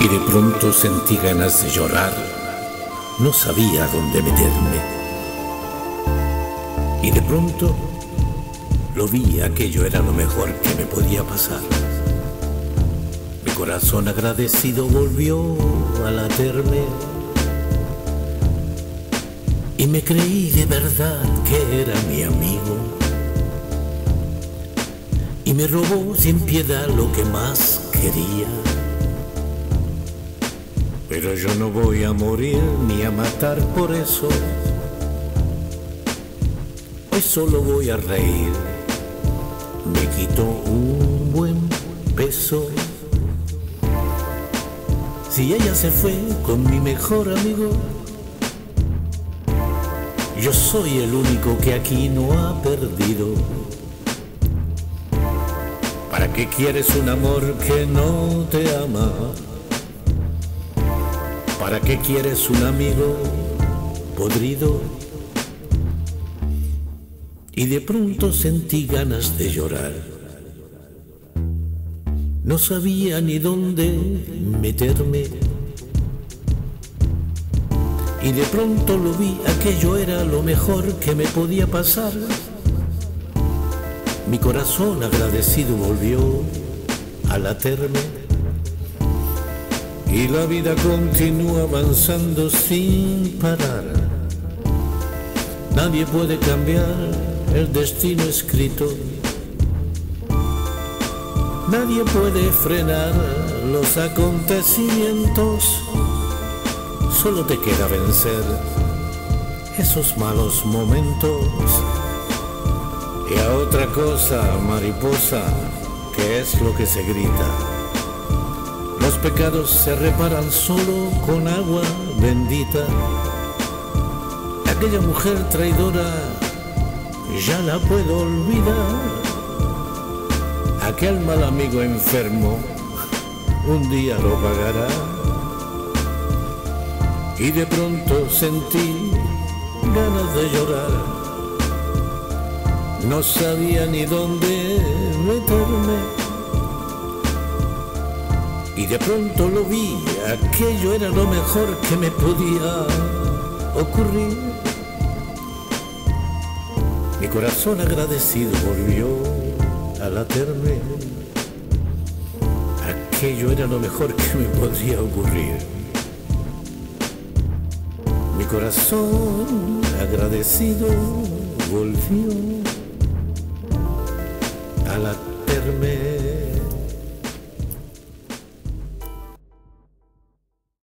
y de pronto sentí ganas de llorar. No sabía dónde meterme. Y de pronto lo vi, aquello era lo mejor que me podía pasar. Mi corazón agradecido volvió a laterme y me creí de verdad que era mi amigo. Y me robó sin piedad lo que más quería. Pero yo no voy a morir ni a matar por eso. Hoy solo voy a reír. Me quito un buen peso. Si ella se fue con mi mejor amigo, yo soy el único que aquí no ha perdido. ¿Para qué quieres un amor que no te ama? ¿Para qué quieres un amigo podrido? Y de pronto sentí ganas de llorar. No sabía ni dónde meterme y de pronto lo vi, aquello era lo mejor que me podía pasar. Mi corazón agradecido volvió a laterme y la vida continúa avanzando sin parar. Nadie puede cambiar el destino escrito. Nadie puede frenar los acontecimientos solo te queda vencer esos malos momentos. Y a otra cosa, mariposa, que es lo que se grita. Los pecados se reparan solo con agua bendita. Aquella mujer traidora ya la puedo olvidar. Aquel mal amigo enfermo un día lo pagará y de pronto sentí ganas de llorar. No sabía ni dónde de pronto lo vi, aquello era lo mejor que me podía ocurrir. Mi corazón agradecido volvió a laterme. Aquello era lo mejor que me podría ocurrir corazón agradecido volvió a la